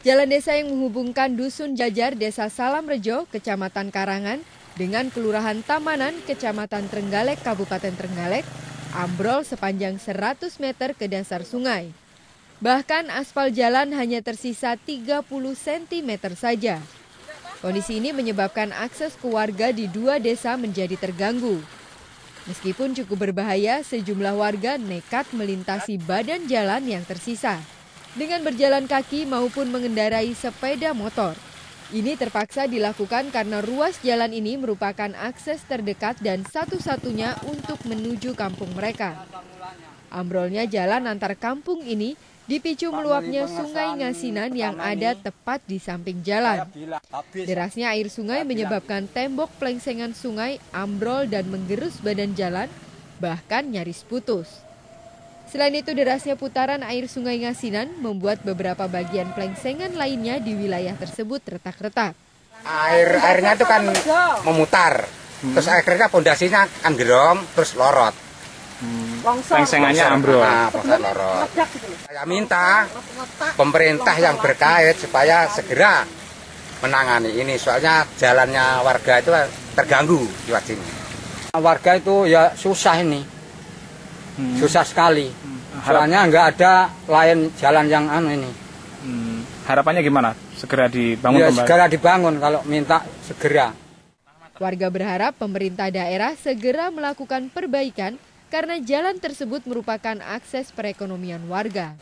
Jalan desa yang menghubungkan Dusun Jajar, Desa Salam Rejo, Kecamatan Karangan, dengan Kelurahan Tamanan, Kecamatan Trenggalek, Kabupaten Trenggalek, ambrol sepanjang 100 meter ke dasar sungai. Bahkan aspal jalan hanya tersisa 30 cm saja. Kondisi ini menyebabkan akses ke warga di dua desa menjadi terganggu. Meskipun cukup berbahaya, sejumlah warga nekat melintasi badan jalan yang tersisa dengan berjalan kaki maupun mengendarai sepeda motor. Ini terpaksa dilakukan karena ruas jalan ini merupakan akses terdekat dan satu-satunya untuk menuju kampung mereka. Ambrolnya jalan antar kampung ini dipicu meluapnya sungai Ngasinan yang ada tepat di samping jalan. Derasnya air sungai menyebabkan tembok plengsengan sungai ambrol dan menggerus badan jalan, bahkan nyaris putus. Selain itu derasnya putaran air sungai Ngasinan membuat beberapa bagian plengsengan lainnya di wilayah tersebut retak-retak. Air airnya itu kan memutar, terus akhirnya pondasinya anggerong, terus lorot. Plengsengannya ambrol. Nah, lorot. Saya minta pemerintah yang berkait supaya segera menangani ini, soalnya jalannya warga itu terganggu di sini. Warga itu ya susah ini, hmm. susah sekali. Hmm. Soalnya nggak ada lain jalan yang anu ini. Hmm. Harapannya gimana? Segera dibangun ya, kembali? segera dibangun kalau minta segera. Warga berharap pemerintah daerah segera melakukan perbaikan karena jalan tersebut merupakan akses perekonomian warga.